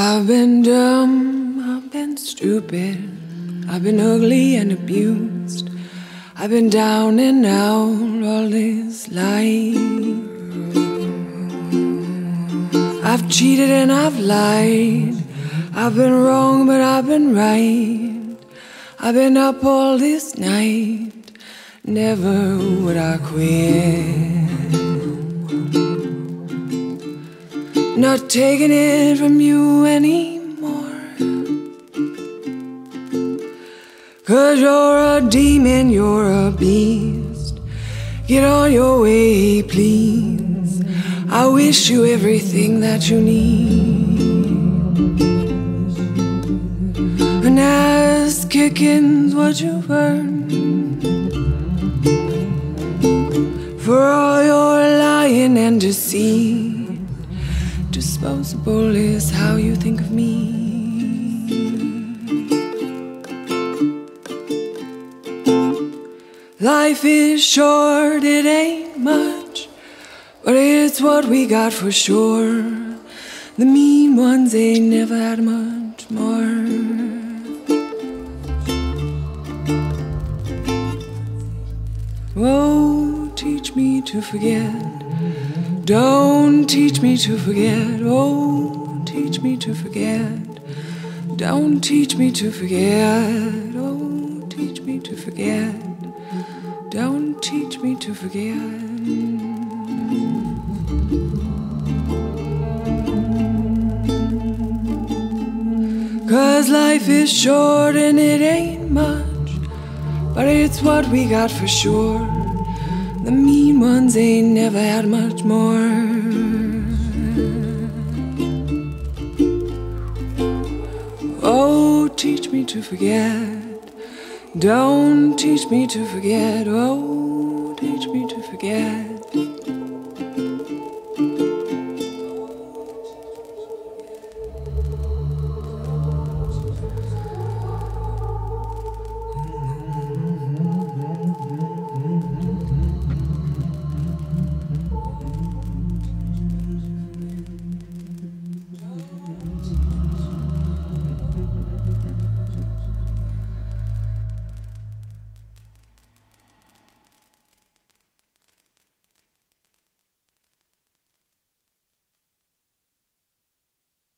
I've been dumb, I've been stupid, I've been ugly and abused. I've been down and out all this life. I've cheated and I've lied. I've been wrong, but I've been right. I've been up all this night. Never would I quit. Not taking it from you anymore. Cause you're a demon, you're a beast. Get on your way, please. I wish you everything that you need. And ass kicking's what you've earned. For all your lying and deceit. Disposable is how you think of me. Life is short, it ain't much, but it's what we got for sure. The mean ones ain't never had much more. Oh, teach me to forget. Don't teach me to forget. Oh, teach me to forget. Don't teach me to forget. Oh, teach me to forget. Don't teach me to forget. Cause life is short and it ain't much, but it's what we got for sure. The mean ones ain't never had much more. Oh, teach me to forget. Don't teach me to forget. Oh, teach me to forget.